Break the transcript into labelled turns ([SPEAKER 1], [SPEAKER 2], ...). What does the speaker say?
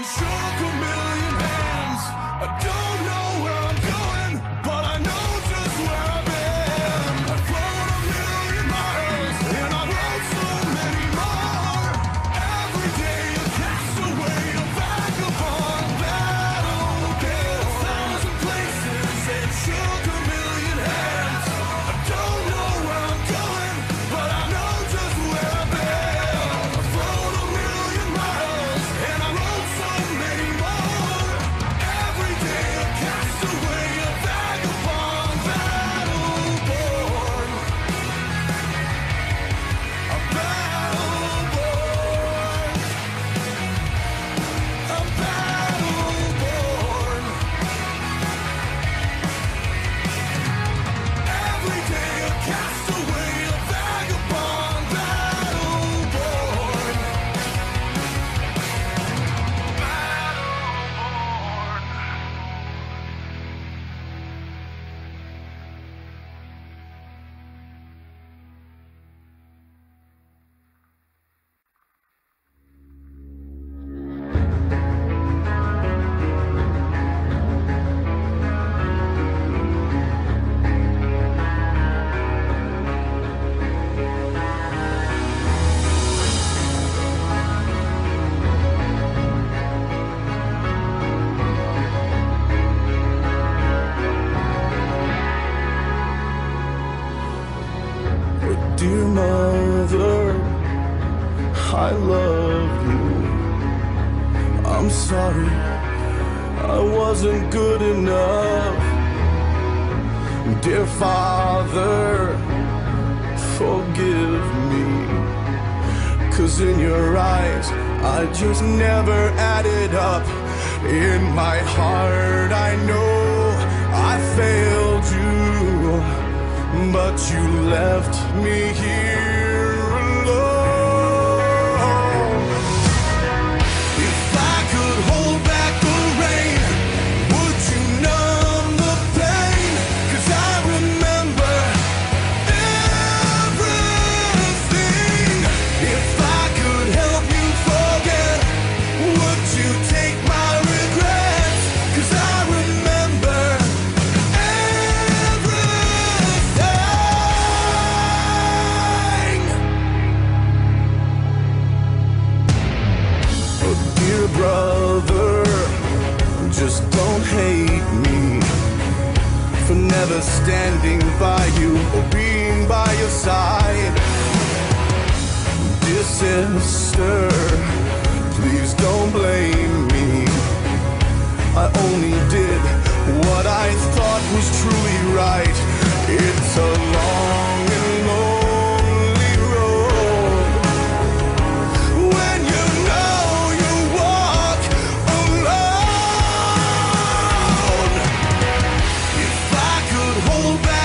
[SPEAKER 1] I'm so. mother. I love you. I'm sorry, I wasn't good enough. Dear Father, forgive me. Cause in your eyes, I just never added up. In my heart, I know I failed you but you left me here. either standing by you or being by your side. dear sister. back.